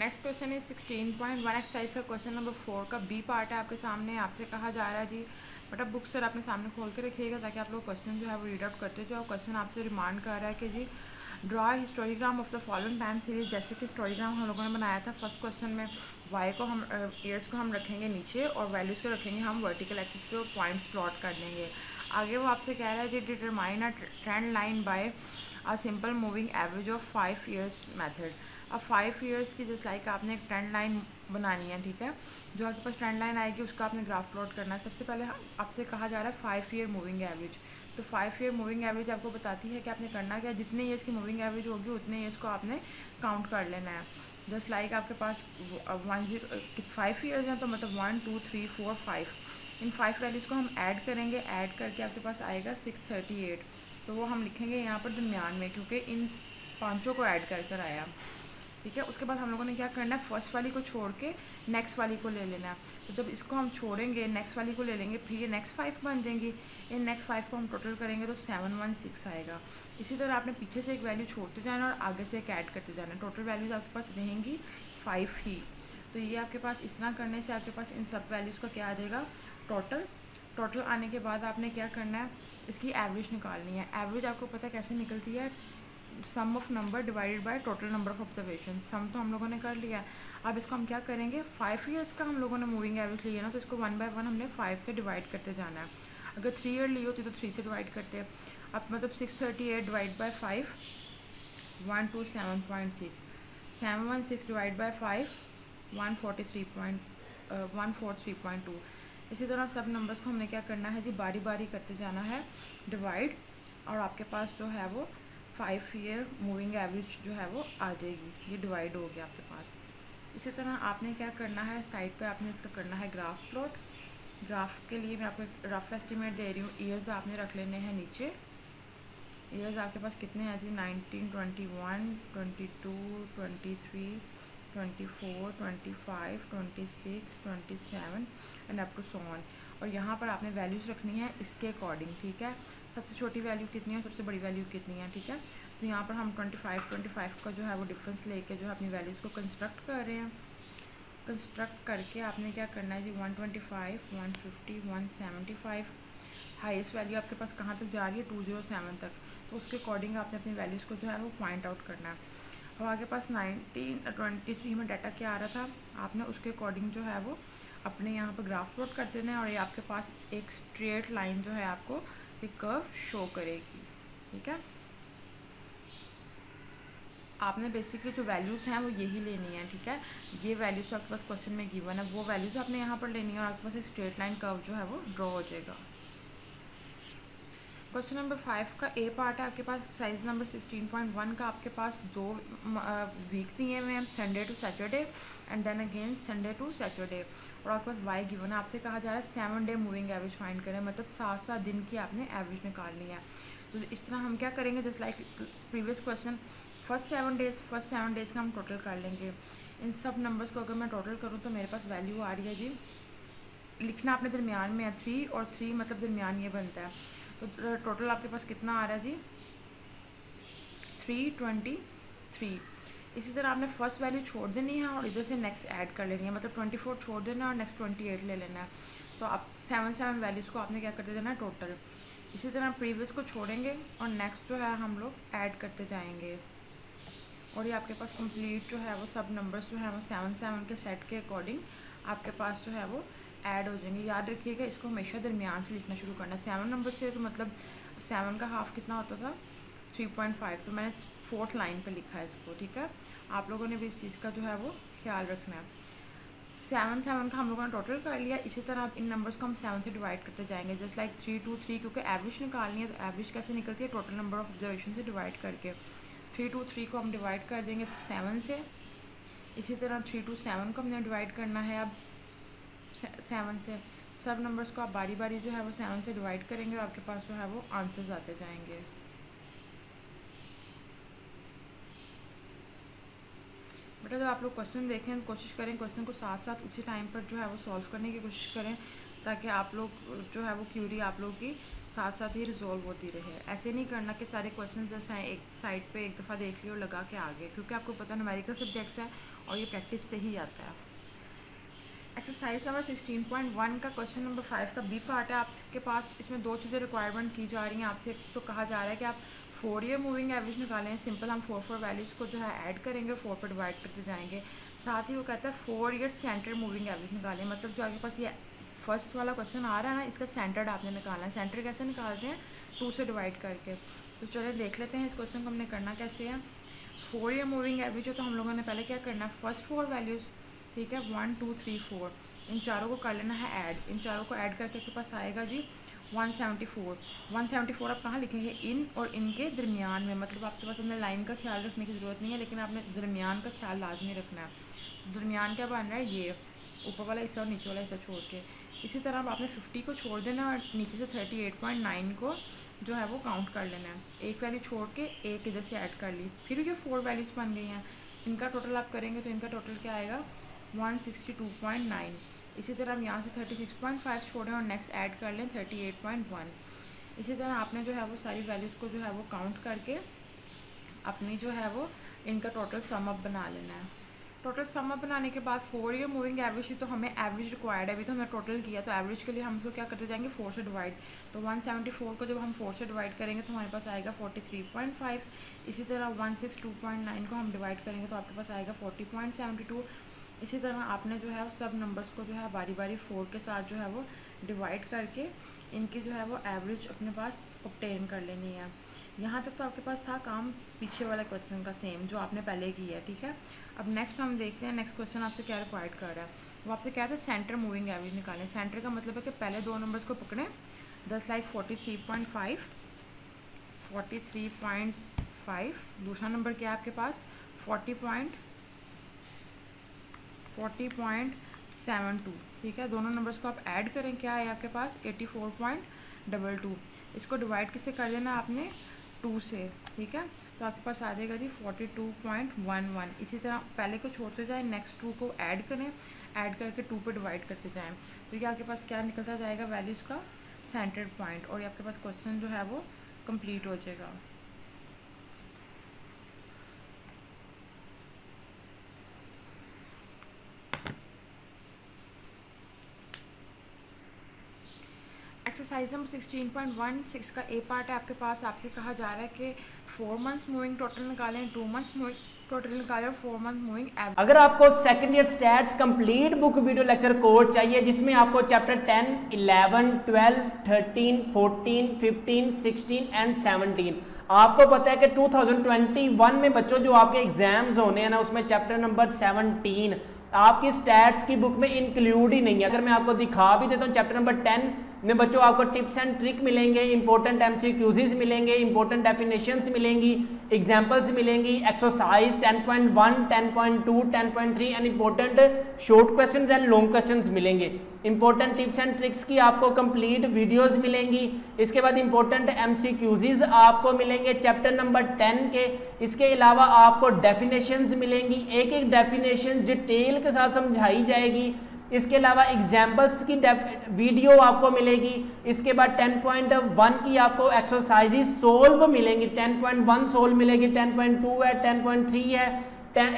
Next question is sixteen point one exercise का question number four का B part है आपके सामने। आपसे कहा जा रहा है जी, बट अब बुक सर अपने सामने खोल के रखिएगा ताकि आप लोग क्वेश्चन जो है वो रीड आउट करते जो क्वेश्चन आपसे रिमांड कर रहा है कि जी draw histogram of the following time series जैसे कि हिस्टोरीग्राम हम लोगों ने बनाया था फ़र्स्ट क्वेश्चन में वाई को हम ईयर्स को हम रखेंगे नीचे और वैल्यूज़ को रखेंगे हम वर्टिकल एक्सिस पे पॉइंट्स प्लॉट कर देंगे आगे वो आपसे कह रहा है जी determine a trend line by a simple moving average of five years method अब फाइव ईयर्स की जस्ट लाइक आपने एक ट्रेंड लाइन बनानी है, ठीक है? जो आपके पास ट्रेंड लाइन आएगी, उसका आपने ग्राफ प्लॉट करना है। सबसे पहले आपसे कहा जा रहा है फाइव ईयर मूविंग एवरेज तो फाइव ईयर मूविंग एवरेज आपको बताती है कि आपने करना क्या जितने ईयर्स की मूविंग एवरेज होगी, उतने ईयर्स को आपने काउंट कर लेना है। जस्ट लाइक आपके पास वन ज़ीरो फाइव ईयर्स हैं तो मतलब one two three four five इन फाइव वैल्यूज़ को हम ऐड करेंगे। ऐड करके आपके पास आएगा सिक्स थर्टी एट तो वो हम लिखेंगे यहाँ पर दरमियान में, क्योंकि इन पाँचों को ऐड कर कर आया। ठीक है? उसके बाद हम लोगों ने क्या करना है? फ़र्स्ट वाली को छोड़ के नेक्स्ट वाली को ले लेना है। तो जब इसको हम छोड़ेंगे नेक्स्ट वाली को ले लेंगे, फिर ये नेक्स्ट फाइव बन जाएँगी। इन नेक्स्ट फाइव को हम टोटल करेंगे तो सेवन वन सिक्स आएगा। इसी तरह आपने पीछे से एक वैल्यू छोड़ते जाना और आगे से एक ऐड करते जाना। टोटल वैल्यूज़ आपके पास रहेंगी फाइव ही। तो ये आपके पास इस तरह करने से आपके पास इन सब वैल्यूज़ का क्या आ जाएगा? टोटल टोटल आने के बाद आपने क्या करना है, इसकी एवरेज निकालनी है। एवरेज आपको पता कैसे निकलती है? Sum of number divided by total number of observation sum तो हम लोगों ने कर लिया। अब इसको हम क्या करेंगे? फाइव ईयर्स का हम लोगों ने मूविंग एवरेज लिया ना तो इसको वन बाय वन हमने फाइव से डिवाइड करते जाना है। अगर थ्री ईयर ली होती तो थ्री से डिवाइड करते अब मतलब six thirty eight divide by five one two seven point six seven one six divide by five one forty three point one four three point two इसी तरह सब नंबर्स को हमने क्या करना है जी? बारी बारी करते जाना है। डिवाइड और आपके पास जो है वो फाइव ईयर मूविंग एवरेज जो है वो आ जाएगी। ये डिवाइड हो गया आपके पास। इसी तरह आपने क्या करना है? साइड पे आपने इसका करना है ग्राफ प्लॉट ग्राफ के लिए मैं आपको एक रफ एस्टिमेट दे रही हूँ। ईयर्स आपने रख लेने हैं नीचे। ईयर्स आपके पास कितने हैं जी? Nineteen twenty one twenty two twenty three twenty four twenty five twenty six twenty seven and up to और यहाँ पर आपने वैल्यूज़ रखनी है इसके अकॉर्डिंग ठीक है? सबसे छोटी वैल्यू कितनी है सबसे बड़ी वैल्यू कितनी है, ठीक है? तो यहाँ पर हम ट्वेंटी फाइव ट्वेंटी फाइव का जो है वो डिफरेंस लेके जो है अपनी वैल्यूज़ को कंस्ट्रक्ट कर रहे हैं। कंस्ट्रक्ट करके आपने क्या करना है जी? One twenty five one fifty one seventy five highest value आपके पास कहाँ तक जा रही है? टू ज़ीरो सेवन तक। तो उसके अकॉर्डिंग आपने अपनी वैल्यूज़ को जो है वो पॉइंट आउट करना है। अब आगे पास नाइनटीन, ट्वेंटी थ्री में डाटा क्या आ रहा था? आपने उसके अकॉर्डिंग जो है वो अपने यहाँ पर ग्राफ प्लॉट कर देना है और ये आपके पास एक स्ट्रेट लाइन जो है आपको एक कर्व शो करेगी। ठीक है? आपने बेसिकली जो वैल्यूज़ हैं वो यही लेनी है, ठीक है? ये वैल्यूज़ आपके पास क्वेश्चन में गिवन है, वो वैल्यूज़ आपने यहाँ पर लेनी है और आपके पास एक स्ट्रेट लाइन कर्व जो है वो ड्रॉ हो जाएगा। क्वेश्चन नंबर फाइव का ए पार्ट है, आपके पास size number sixteen point one का आपके पास दो वीक दिए हुए हैं Sunday to Saturday and then again Sunday to Saturday और आपके पास वाई गिवन है, आपसे कहा जा रहा है seven day moving average find करें मतलब सात सात दिन की आपने एवरेज निकालनी है। तो इस तरह हम क्या करेंगे just like previous question first seven days first seven days का हम टोटल कर लेंगे। इन सब नंबर्स को अगर मैं टोटल करूँ तो मेरे पास वैल्यू आ रही है जी। लिखना अपने दरमियान में है थ्री और थ्री मतलब दरमियान ये बनता है। तो टोटल आपके पास कितना आ रहा है जी? थ्री ट्वेंटी थ्री इसी तरह आपने फ़र्स्ट वैल्यू छोड़ देनी है और इधर से नेक्स्ट ऐड कर लेनी है। मतलब ट्वेंटी फोर छोड़ देना और नेक्स्ट ट्वेंटी एट ले लेना है। तो आप सेवन सेवन वैल्यूज़ को आपने क्या करते जाना है? टोटल इसी तरह प्रीवियस को छोड़ेंगे और नेक्स्ट जो है हम लोग ऐड करते जाएँगे। और ये आपके पास कंप्लीट जो है वो सब नंबर्स जो है वो सेवन सेवन के सेट के अकॉर्डिंग आपके पास जो है वो ऐड हो जाएँगे। याद रखिएगा, इसको हमेशा दरमियान से लिखना शुरू करना। सेवन नंबर से तो मतलब सेवन का हाफ़ कितना होता था? थ्री पॉइंट फाइव तो मैंने फोर्थ लाइन पे लिखा है इसको, ठीक है? आप लोगों ने भी इस चीज़ का जो है वो ख्याल रखना है। सेवन सेवन का हम लोगों ने टोटल कर लिया। इसी तरह आप इन नंबर्स को हम सेवन से डिवाइड करते जाएँगे। Just like three two three क्योंकि एवरेज निकालनी है तो एवरेज कैसे निकलती है? टोटल नंबर ऑफ़ ऑब्जर्वेशन से डिवाइड करके। थ्री टू थ्री को हम डिवाइड कर देंगे सेवन से। इसी तरह थ्री टू सेवन को हमने डिवाइड करना है। अब सेवन से। सब नंबर्स को आप बारी बारी जो है वो सेवन से डिवाइड करेंगे और आपके पास जो है वो आंसर्स आते जाएँगे। बेटा, जब आप लोग क्वेश्चन देखें, कोशिश करें क्वेश्चन को साथ साथ उसी टाइम पर जो है वो सॉल्व करने की कोशिश करें, ताकि आप लोग जो है वो क्यूरी आप लोग की साथ साथ ही रिजॉल्व होती रहे। ऐसे नहीं करना कि सारे क्वेश्चन जैसे हैं, एक साइड पे एक दफ़ा देख लियो लगा के आगे क्योंकि आपको पता न्यूमेरिकल सब्जेक्ट्स है और ये प्रैक्टिस से ही आता है। Exercise number sixteen point one का क्वेश्चन नंबर फाइव का बी पार्ट है आपके पास। इसमें दो चीज़ें रिक्वायरमेंट की जा रही हैं। आपसे तो कहा जा रहा है कि आप फोर ईयर मूविंग एवरेज निकालें। सिंपल हम फोर फोर वैल्यूज़ को जो है ऐड करेंगे फोर पर डिवाइड करते जाएँगे। साथ ही वो कहता है four year center moving average निकालें। मतलब जो आपके पास ये फ़र्स्ट वाला क्वेश्चन आ रहा है ना, इसका सेंटर्ड आपने निकालना है। सेंटर कैसे निकालते हैं? टू से डिवाइड करके। तो चलिए देख लेते हैं इस क्वेश्चन को हमने करना कैसे है। फोर ईयर मूविंग एवरेज हो तो हम लोगों ने पहले क्या करना है? फ़र्स्ट फोर वैल्यूज़ ठीक है वन टू थ्री फोर इन चारों को कर लेना है ऐड इन चारों को ऐड करके आपके पास आएगा जी 174 174 आप कहाँ लिखेंगे? इन और इनके दरमियान में. मतलब आपके पास अपने लाइन का ख्याल रखने की ज़रूरत नहीं है, लेकिन आपने दरमियान का ख्याल लाजमी रखना है. दरमियान क्या बन रहा है? ये. ऊपर वाला हिस्सा और नीचे वाला हिस्सा छोड़ के. इसी तरह आपने फिफ्टी को छोड़ देना और नीचे से थर्टी एट पॉइंट नाइन को जो है वो काउंट कर लेना है. एक वैल्यू छोड़ के एक इधर से ऐड कर ली. फिर ये फोर वैल्यूज़ बन गई हैं. इनका टोटल आप करेंगे तो इनका टोटल क्या आएगा? One sixty two point nine इसी तरह हम यहाँ से थर्टी सिक्स पॉइंट फाइव छोड़ें और नेक्स्ट ऐड कर लें थर्टी एट पॉइंट वन इसी तरह आपने जो है वो सारी वैल्यूज़ को जो है वो काउंट करके अपनी जो है वो इनका टोटल सम अप बना लेना है। टोटल सम अप बनाने के बाद फोर ईयर मूविंग एवरेज ही तो हमें एवरेज रिक्वायर्ड है। अभी तो हमने टोटल किया तो एवरेज के लिए हम इसको क्या करते जाएँगे? फोर से डिवाइड तो 174 को जब हम फोर से डिवाइड करेंगे तो हमारे पास आएगा 43.5 इसी तरह 162.9 को हम डिवाइड करेंगे तो आपके पास आएगा 40.72 इसी तरह आपने जो है सब नंबर्स को जो है बारी बारी फोर के साथ जो है वो डिवाइड करके इनकी जो है वो एवरेज अपने पास ऑप्टेन कर लेनी है। यहाँ तक तो आपके पास था काम पीछे वाला क्वेश्चन का सेम जो आपने पहले किया है, ठीक है? अब नेक्स्ट हम देखते हैं नेक्स्ट क्वेश्चन आपसे क्या रिक्वायर्ड कर रहा है। वो आपसे क्या था सेंटर मूविंग एवरेज निकालें सेंटर का मतलब है कि पहले दो नंबर्स को पकड़ें। दस like forty three point five forty three point five दूसरा नंबर क्या है आपके पास? Forty point forty point seven two, ठीक है? दोनों नंबर्स को आप ऐड करें, क्या है आपके पास? Eighty four point double two. इसको डिवाइड किससे कर देना आपने? टू से, ठीक है? तो आपके पास आ जाएगा जी forty two point one one. इसी तरह पहले को छोड़ते जाएँ नेक्स्ट टू को ऐड करें ऐड करके टू पे डिवाइड करते जाएँ। तो ये आपके पास क्या निकलता जाएगा? वैल्यूज़ का सेंटर्ड पॉइंट और ये आपके पास क्वेश्चन जो है वो कंप्लीट हो जाएगा। Exercise number sixteen point one six का ए पार्ट है, आपके पास आपसे कहा जा रहा है कि फोर मंथ्स मूविंग टोटल निकालें टू मंथ्स मूविंग टोटल निकालें फोर मंथ मूविंग अगर आपको second year stats complete book video lecture course चाहिए, जिसमें आपको chapter ten eleven twelve thirteen fourteen fifteen sixteen and seventeen आपको पता है कि 2021 में बच्चों, जो आपके एग्ज़ाम्स होने हैं ना, उसमें चैप्टर नंबर 17 आपकी स्टैट्स की बुक में इंक्लूड ही नहीं है। अगर मैं आपको दिखा भी देता हूँ चैप्टर नंबर 10 में बच्चों, आपको टिप्स एंड ट्रिक मिलेंगे इंपॉर्टेंट एमसीक्यूजेस मिलेंगे इंपॉर्टेंट डेफिनेशंस मिलेंगी एग्जाम्पल्स मिलेंगी exercise 10.1 10.2 10.3 and important short questions and long questions मिलेंगे। इंपॉर्टेंट टिप्स एंड ट्रिक्स की आपको कंप्लीट वीडियोस मिलेंगी। इसके बाद इंपॉर्टेंट एमसीक्यूजेस आपको मिलेंगे चैप्टर नंबर टेन के। इसके अलावा आपको डेफिनेशंस मिलेंगी। एक एक डेफिनेशन डिटेल के साथ समझाई जाएगी। इसके अलावा एग्जाम्पल्स की वीडियो आपको मिलेगी। इसके बाद 10.1 की आपको एक्सरसाइजेस सोल्व मिलेंगी। 10.1 सोल्व मिलेगी 10.2 है 10.3 है।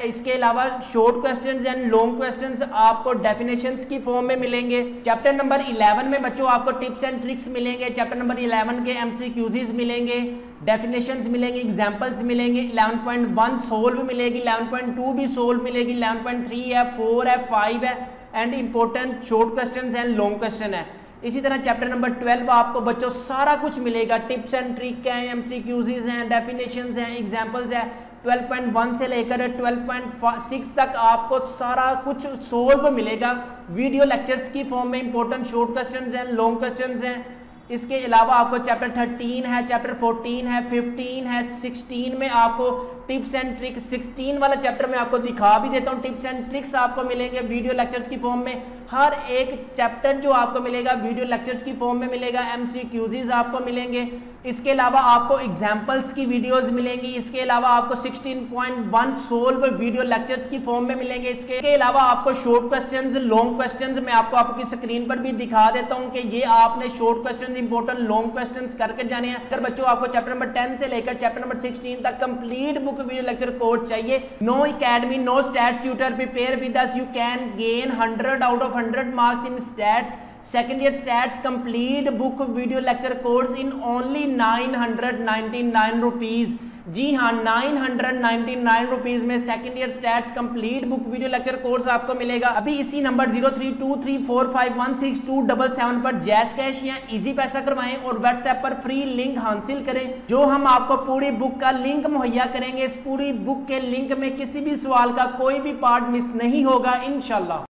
इसके अलावा short questions and long questions आपको डेफिनेशंस की फॉर्म में मिलेंगे। चैप्टर नंबर 11 में बच्चों आपको टिप्स एंड ट्रिक्स मिलेंगे। चैप्टर नंबर 11 के एमसीक्यूजीज मिलेंगे। डेफिनेशंस मिलेंगे एग्जांपल्स मिलेंगे। 11.1 सोल्व मिलेगी 11.2 भी सोल्व मिलेगी 11.3 है 4 है 5 है। And important short question and long question है। इसी तरह चैप्टर नंबर 12 आपको बच्चों सारा कुछ मिलेगा। टिप्स एंड ट्रिक हैं क्यूजीज हैं डेफिनेशन हैं ट्वेल्व है। 12.1 से लेकर 12.6 तक आपको सारा कुछ सोल्व मिलेगा। वीडियो लेक्चर्स की फॉर्म में इंपॉर्टेंट शॉर्ट क्वेश्चंस हैं लॉन्ग क्वेश्चंस हैं। इसके अलावा आपको चैप्टर 13 है चैप्टर 14 है 15 है 16 में आपको टिप्स एंड ट्रिक्स 16 वाला चैप्टर में आपको दिखा भी देता हूँ। टिप्स एंड ट्रिक्स आपको मिलेंगे वीडियो लेक्चर्स की फॉर्म में। हर एक चैप्टर जो आपको मिलेगा वीडियो लेक्चर्स की फॉर्म में मिलेगा एम आपको मिलेंगे। इसके अलावा आपको एग्जाम्पल्स की वीडियोस मिलेंगी। इसके अलावा आपको 16.1 सोल्व वीडियो लेक्चर्स की फॉर्म में मिलेंगे। इसके अलावा आपको शॉर्ट क्वेश्चंस लॉन्ग क्वेश्चंस मैं आपको आपकी स्क्रीन पर भी दिखा देता हूँ कि ये आपने short questions important long questions करके जाने हैं। अगर बच्चों, आपको चैप्टर नंबर टेन से लेकर चैप्टर नंबर सिक्सटीन तक complete book video lecture course चाहिए no academy no stats tutor prepare with you can gain hundred out of hundred marks in stats second year stats complete, book, video, lecture, course in only 999 rupees. जी हाँ 999 rupees में second year stats complete book video lecture course आपको मिलेगा। अभी इसी number zero three two three four five one six two double seven पर जैस cash या इजी पैसा करवाएँ और व्हाट्सएप पर फ्री लिंक हासिल करें। जो हम आपको पूरी बुक का लिंक मुहैया करेंगे, इस पूरी बुक के लिंक में किसी भी सवाल का कोई भी पार्ट मिस नहीं होगा इनशाला